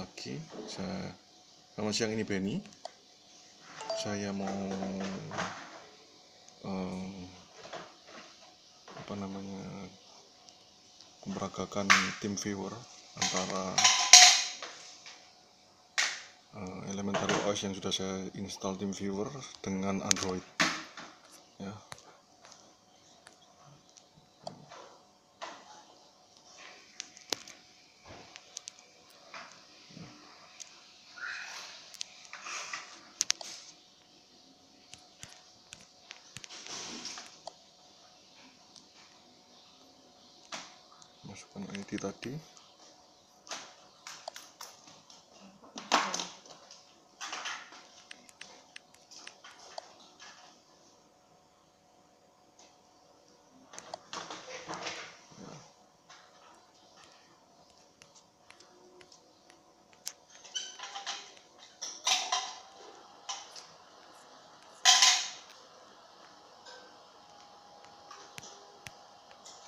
pagi saya selamat siang ini Benny. Saya mau um, apa namanya memperagakan tim viewer antara uh, elementary OS yang sudah saya install tim viewer dengan Android masukkan ID tadi.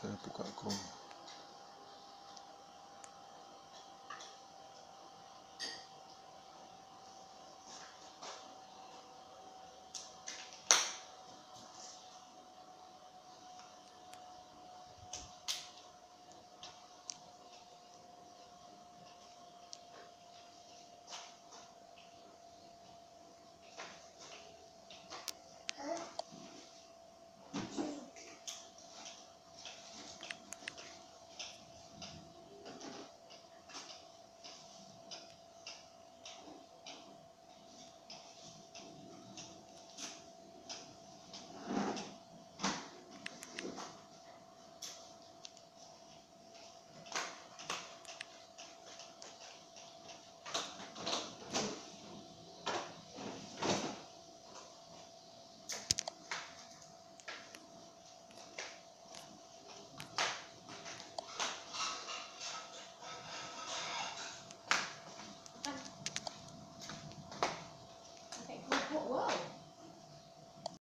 Saya buka Chrome